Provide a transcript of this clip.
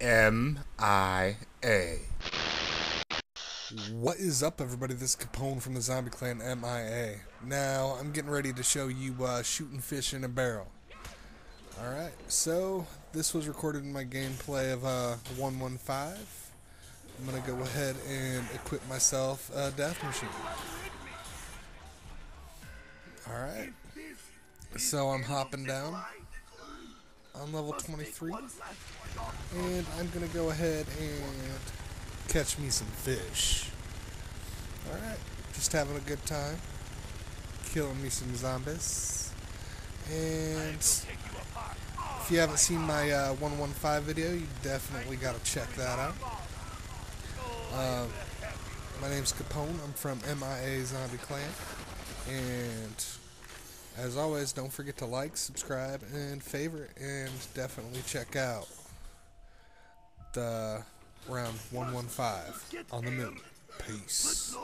M I A. What is up, everybody? This is Capone from the Zombie Clan MIA. Now, I'm getting ready to show you uh, shooting fish in a barrel. Alright, so this was recorded in my gameplay of uh, 115. I'm going to go ahead and equip myself a death machine. Alright, so I'm hopping down on level 23. And I'm going to go ahead and catch me some fish. Alright, just having a good time. Killing me some zombies. And if you haven't seen my uh, 115 video, you definitely got to check that out. Uh, my name's Capone. I'm from MIA Zombie Clan. And as always, don't forget to like, subscribe, and favorite, and definitely check out the round 115 on the moon. Peace.